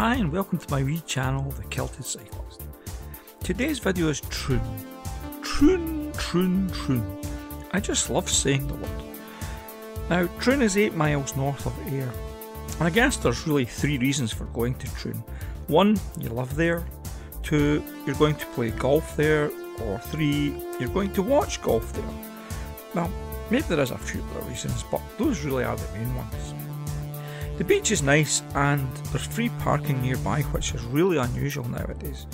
Hi and welcome to my wee channel, The Celtic Cyclist. Today's video is Troon. Troon, Troon, Troon. I just love saying the word. Now, Troon is 8 miles north of Ayr, and I guess there's really three reasons for going to Troon. One, you live there. Two, you're going to play golf there. Or three, you're going to watch golf there. Now, maybe there is a few other reasons, but those really are the main ones. The beach is nice and there's free parking nearby, which is really unusual nowadays.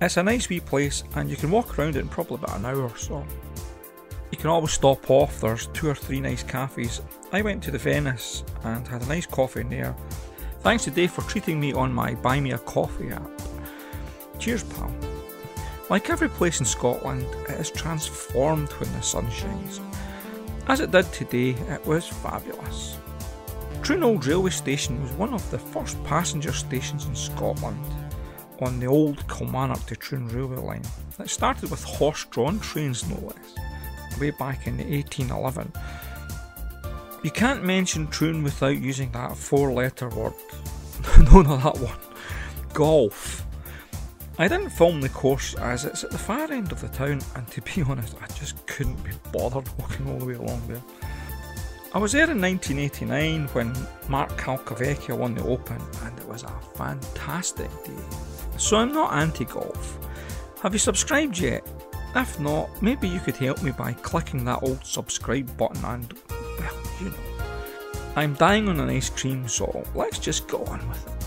It's a nice wee place and you can walk around it in probably about an hour or so. You can always stop off, there's two or three nice cafes. I went to the Venice and had a nice coffee in there. Thanks to Dave for treating me on my Buy Me a Coffee app. Cheers, pal. Like every place in Scotland, it is transformed when the sun shines. As it did today, it was fabulous. Troon Old Railway Station was one of the first passenger stations in Scotland on the old Kilmarnock to Troon railway line. It started with horse drawn trains, no less, way back in 1811. You can't mention Troon without using that four letter word. no, not that one. Golf. I didn't film the course as it's at the far end of the town, and to be honest, I just couldn't be bothered walking all the way along there. I was there in 1989 when Mark Calcavecchia won the Open and it was a fantastic day. So I'm not anti golf. Have you subscribed yet? If not, maybe you could help me by clicking that old subscribe button and, well, you know. I'm dying on an ice cream, so let's just go on with it.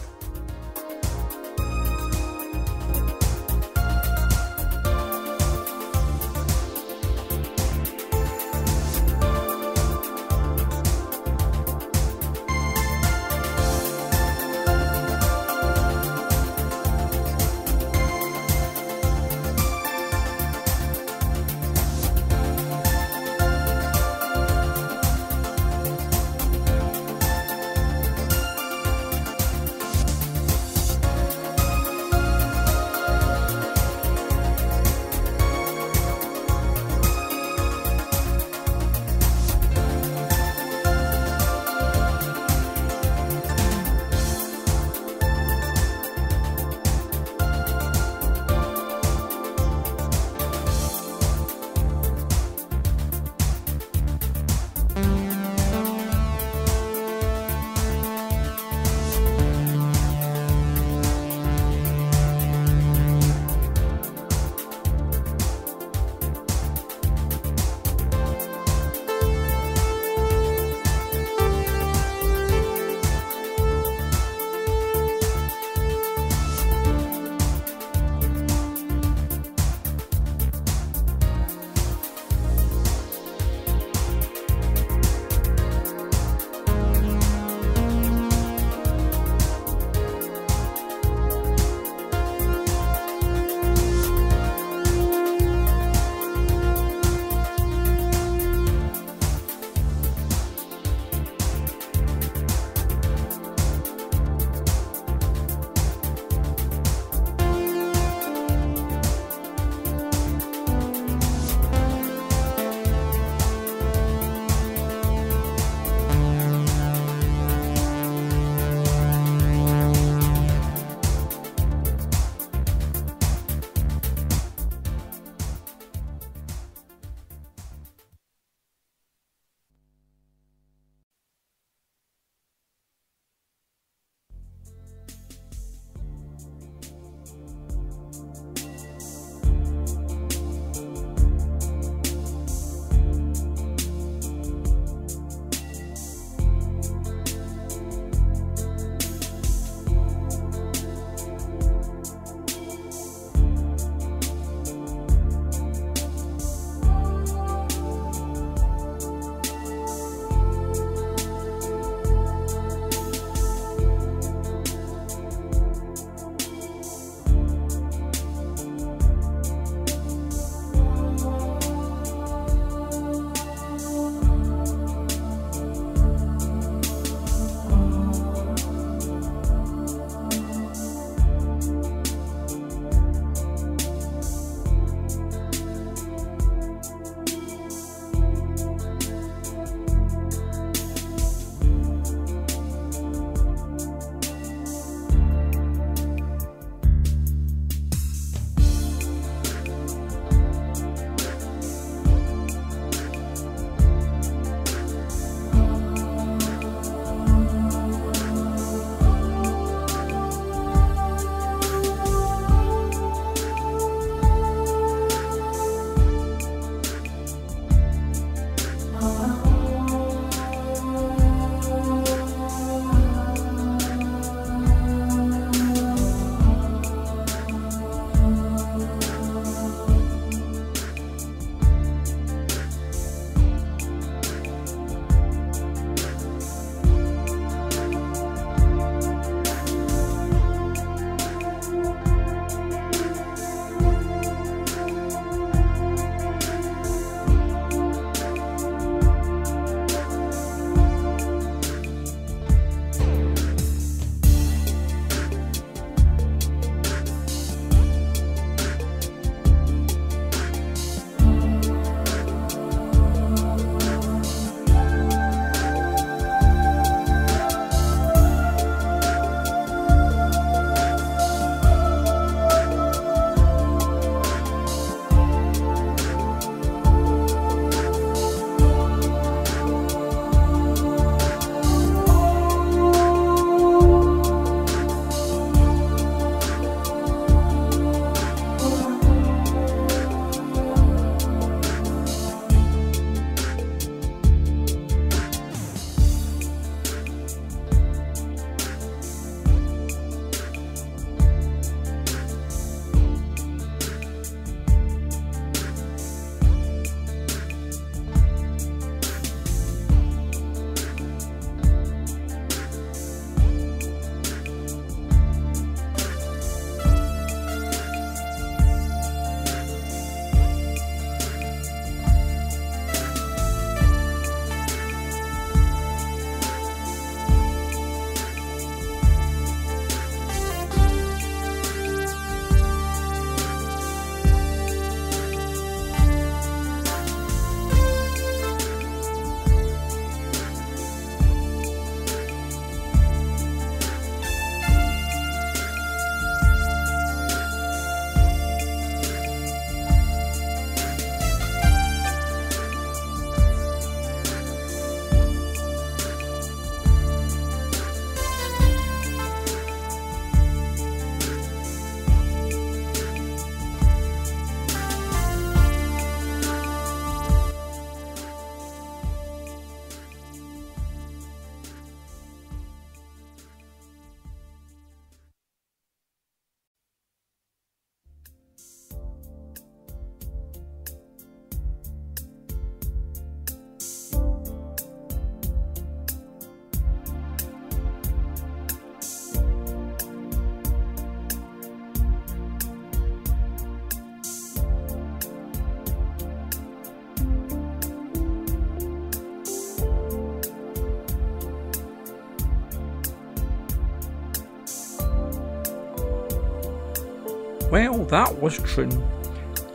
Well, that was Troon.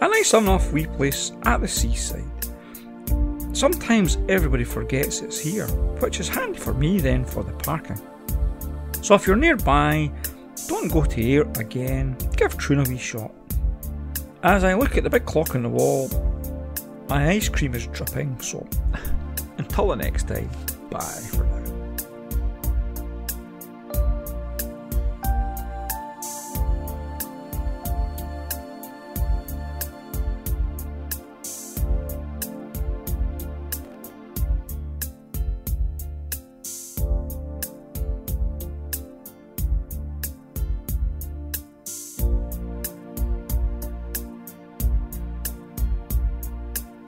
A nice enough wee place at the seaside. Sometimes everybody forgets it's here, which is handy for me then for the parking. So if you're nearby, don't go to Ayr again, give Troon a wee shot. As I look at the big clock on the wall, my ice cream is dripping, so until the next time, bye for now.